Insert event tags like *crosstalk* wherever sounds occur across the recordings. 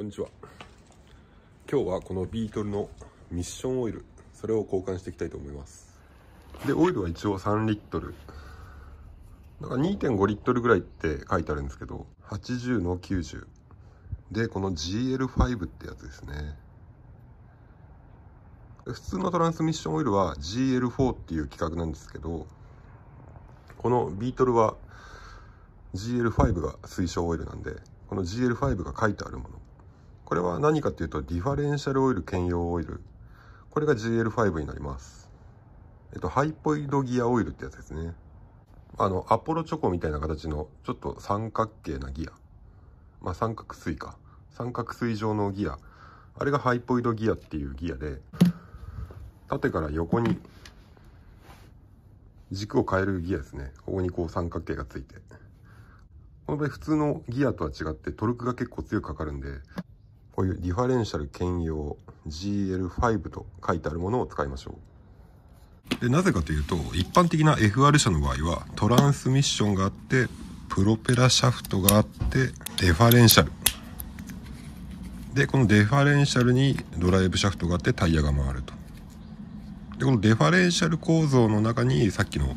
こんにちは。今日はこのビートルのミッションオイルそれを交換していきたいと思います。でオイルは一応3リットル。だから2.5リットルぐらいって書いてあるんですけど80の90でこの GL5 ってやつですね。普通のトランスミッションオイルは GL4 っていう規格なんですけどこのビートルは GL5 が推奨オイルなんでこの GL5 が書いてあるもの。これは何かっていうとディファレンシャルオイル兼用オイル。これが GL5 になります。えっとハイポイドギアオイルってやつですね。あのアポロチョコみたいな形のちょっと三角形なギア。まあ三角錐か。三角錐状のギア。あれがハイポイドギアっていうギアで縦から横に軸を変えるギアですね。ここにこう三角形がついて。この場合普通のギアとは違ってトルクが結構強くかかるんでこういうディファレンシャル兼用 GL5 と書いてあるものを使いましょう。でなぜかというと一般的な FR 車の場合はトランスミッションがあってプロペラシャフトがあってデファレンシャル。でこのデファレンシャルにドライブシャフトがあってタイヤが回ると。でこのデファレンシャル構造の中にさっきの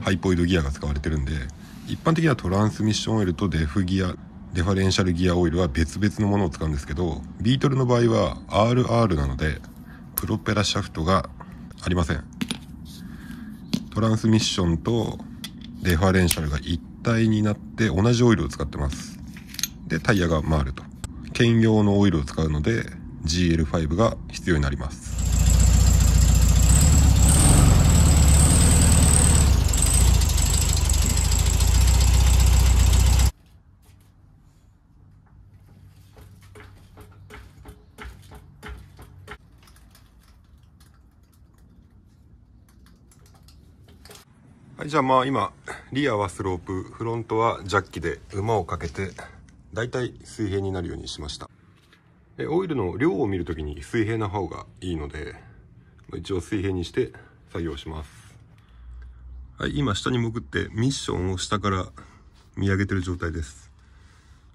ハイポイドギアが使われてるんで一般的なトランスミッションオイルとデフギアデファレンシャルギアオイルは別々のものを使うんですけどビートルの場合は RR なのでプロペラシャフトがありません。トランスミッションとデファレンシャルが一体になって同じオイルを使ってます。でタイヤが回ると。兼用のオイルを使うので GL5 が必要になります。じゃあまあ今リアはスロープフロントはジャッキで馬をかけてだいたい水平になるようにしました。でオイルの量を見るときに水平な方がいいので一応水平にして作業します。はい今下に潜ってミッションを下から見上げてる状態です。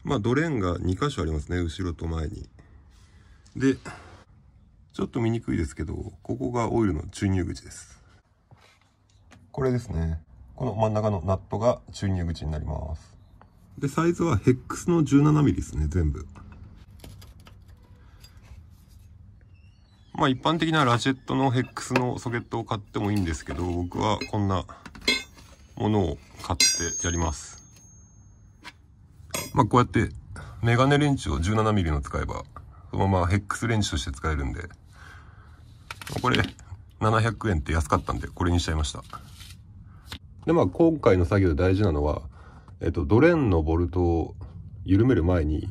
まあドレーンが2箇所ありますね後ろと前に。でちょっと見にくいですけどここがオイルの注入口です。これですね。この真ん中のナットが注入口になります。で、サイズはヘックスの 17mm ですね、全部。まあ一般的なラチェットのヘックスのソケットを買ってもいいんですけど、僕はこんなものを買ってやります。まあこうやってメガネレンチを 17mm の使えば、そのままヘックスレンチとして使えるんで、これ700円って安かったんで、これにしちゃいました。で、まあ、今回の作業で大事なのは、えっと、ドレンのボルトを緩める前に、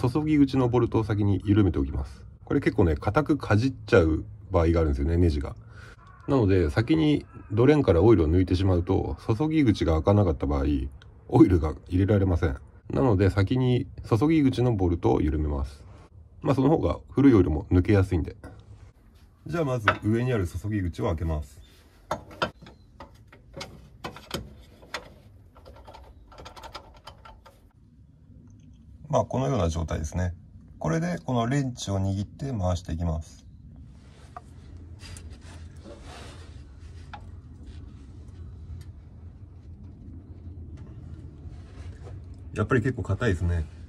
注ぎ口のボルトを先に緩めておきます。これ結構ね、硬くかじっちゃう場合があるんですよね、ネジが。なので、先にドレンからオイルを抜いてしまうと、注ぎ口が開かなかった場合、オイルが入れられません。なので、先に注ぎ口のボルトを緩めます。まあ、その方が古いオイルも抜けやすいんで。じゃあまず上にある注ぎ口を開けます。まあこのような状態ですね。これでこのレンチを握って回していきます。やっぱり結構硬いですね。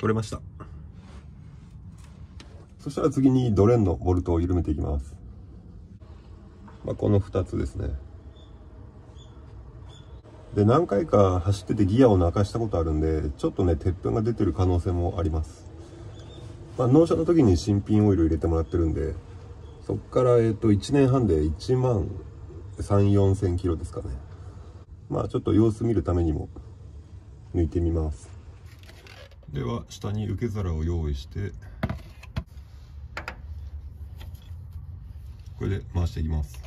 取れました。そしたら次にドレンのボルトを緩めていきます、まあ、この2つですね。で何回か走っててギアを泣かしたことあるんでちょっとね鉄粉が出てる可能性もあります。まあ、納車の時に新品オイル入れてもらってるんでそっからえっと1年半で1万3 4千キロですかね。まあちょっと様子見るためにも抜いてみます。では下に受け皿を用意してこれで回していきます。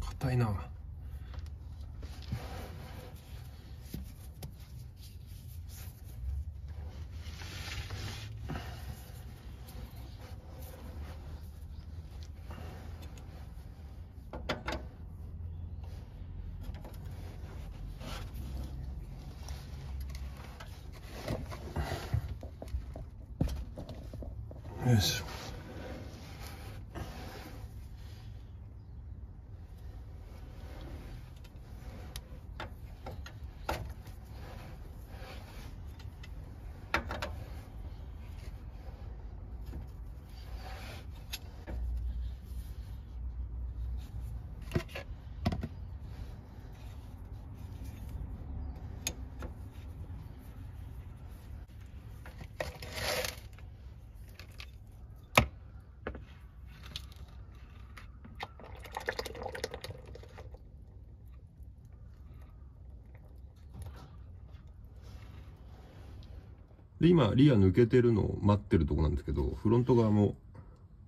硬いな。よで今リア抜けてるのを待ってるとこなんですけどフロント側も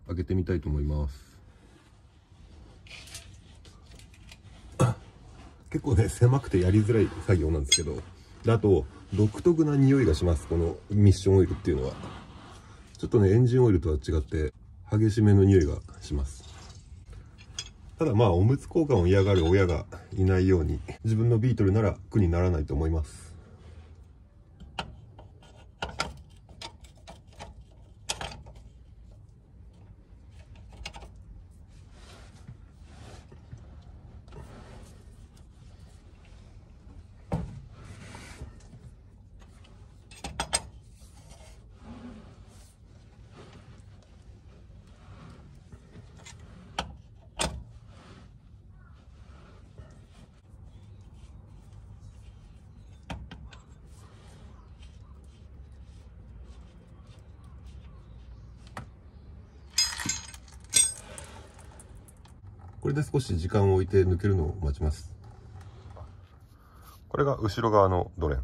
開けてみたいと思います。*coughs* 結構ね狭くてやりづらい作業なんですけどであと独特な匂いがします。このミッションオイルっていうのは。ちょっとねエンジンオイルとは違って激しめの匂いがします。ただまあおむつ交換を嫌がる親がいないように自分のビートルなら苦にならないと思います。これで少し時間を置いて抜けるのを待ちます。これが後ろ側のドレン。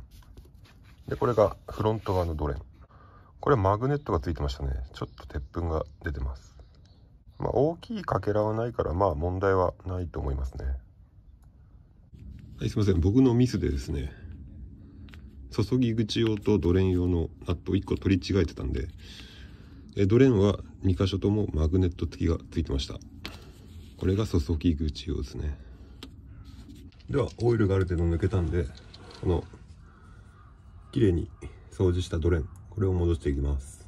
でこれがフロント側のドレン。これマグネットがついてましたね。ちょっと鉄粉が出てます。まあ大きいかけらはないからまあ問題はないと思いますね。はいすいません。僕のミスでですね注ぎ口用とドレン用のナットを1個取り違えてたんでドレンは2箇所ともマグネット付きがついてましたこれが注ぎ口用ですね。ではオイルがある程度抜けたんでこの綺麗に掃除したドレンこれを戻していきます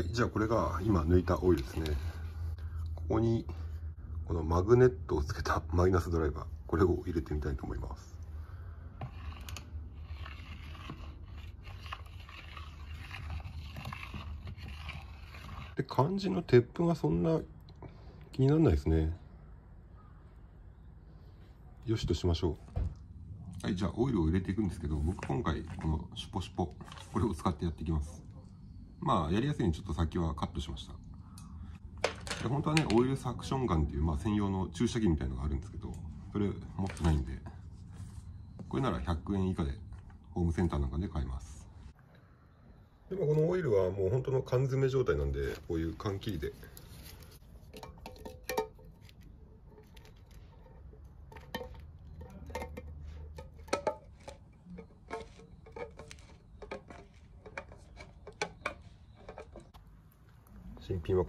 はい、じゃあこれが今抜いたオイルですね。ここにこのマグネットをつけた *laughs* マイナスドライバー、これを入れてみたいと思います。で、漢字の鉄粉はそんな気にならないですね。よしとしましょう。はい、じゃあオイルを入れていくんですけど、僕今回このシュポシュポ、これを使ってやっていきます。まあやりやすいにちょっと先はカットしました。で本当はねオイルサクションガンっていう、まあ、専用の注射器みたいのがあるんですけどそれ持ってないんでこれなら100円以下でホームセンターなんかで買えます。でもこのオイルはもう本当の缶詰状態なんでこういう缶切りで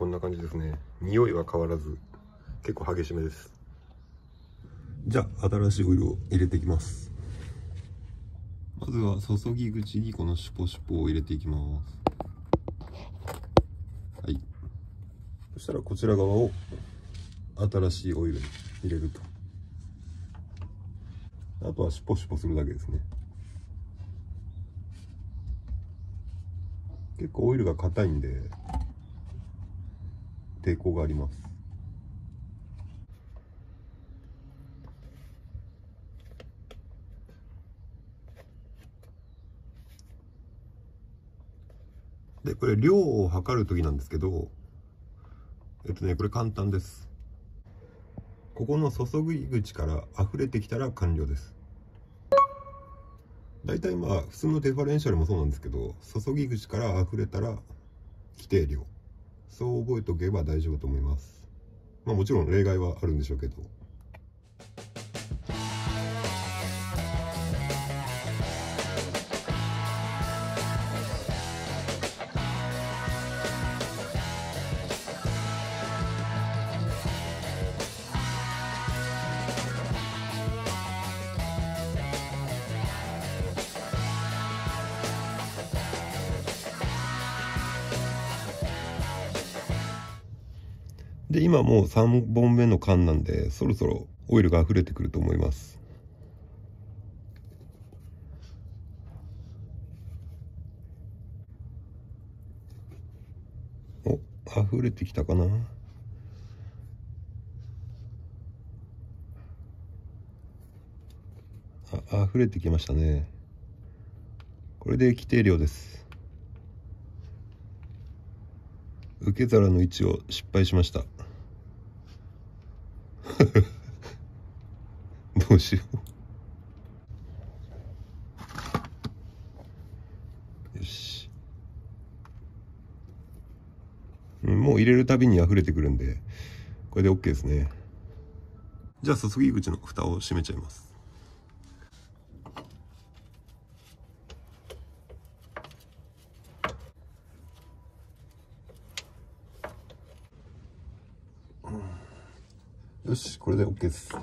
こんな感じですね。匂いは変わらず結構激しめです。じゃあ新しいオイルを入れていきます。まずは注ぎ口にこのシュポシュポを入れていきます。はい。そしたらこちら側を新しいオイルに入れると。あとはシュポシュポするだけですね。結構オイルが硬いんで抵抗があります。でこれ量を測る時なんですけどえっとねこれ簡単です。ここの注ぎ口から溢れてきたら完了です。大体まあ普通のデファレンシャルもそうなんですけど注ぎ口から溢れたら規定量。そう覚えておけば大丈夫と思います。まあもちろん例外はあるんでしょうけど。今もう3本目の缶なんでそろそろオイルが溢れてくると思います。お溢れてきたかな？あ溢れてきましたね。これで規定量です。受け皿の位置を失敗しました。うしよう。よし。もう入れるたびに溢れてくるんでこれで OK ですね。じゃあ注ぎ口の蓋を閉めちゃいます。よしこれで OK です。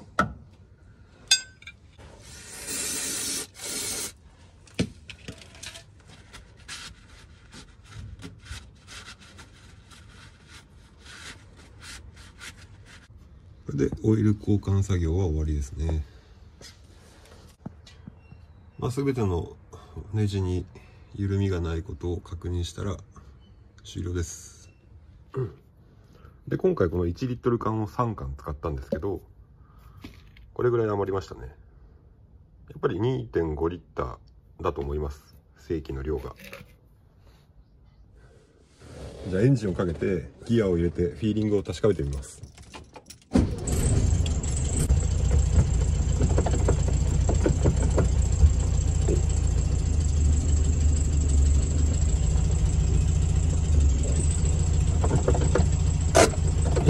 これでオイル交換作業は終わりですねまあ、全てのネジに緩みがないことを確認したら終了です、で、今回この1リットル缶を3缶使ったんですけど、これぐらい余りましたね。やっぱり2.5リッターだと思います。正規の量が。じゃあエンジンをかけてギアを入れてフィーリングを確かめてみます。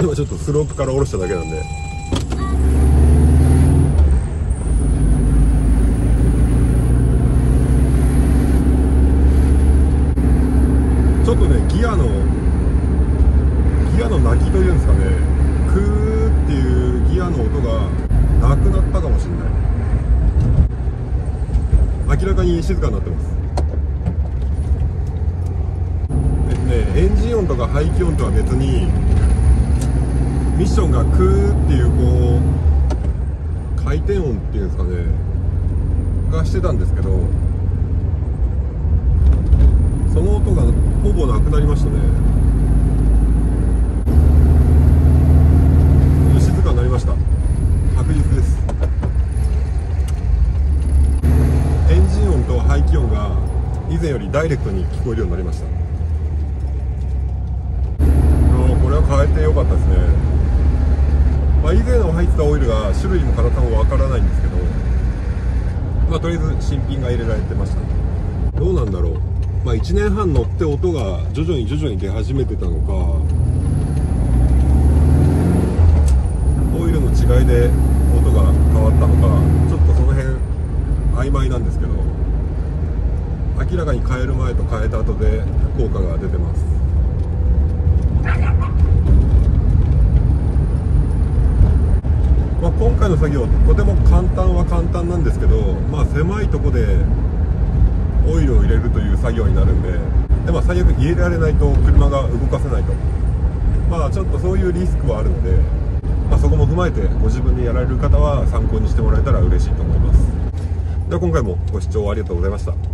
今ちょっとスロープから下ろしただけなんで。ちょっとねギアのギアの鳴きというんですかね。クーっていうギアの音がなくなったかもしれない。明らかに静かになってます。えっとねエンジン音とか排気音とは別にミッションがクーっていうこう回転音っていうんですかねがしてたんですけどその音がほぼなくなりましたね。静かになりました。確実です。エンジン音と排気音が以前よりダイレクトに聞こえるようになりました。これは変えてよかったですね。まあ、以前の入ってたオイルが種類も形もわからないんですけど、まあ、とりあえず新品が入れられてました。どうなんだろう、まあ、1年半乗って音が徐々に徐々に出始めてたのかオイルの違いで音が変わったのかちょっとその辺曖昧なんですけど明らかに変える前と変えた後で効果が出てます。ま、今回の作業とても簡単は簡単なんですけどまあ狭いとこでオイルを入れるという作業になるんでで、まあ、最悪入れられないと車が動かせないと。まあちょっとそういうリスクはあるので、まあ、そこも踏まえてご自分でやられる方は参考にしてもらえたら嬉しいと思います。では今回もご視聴ありがとうございました。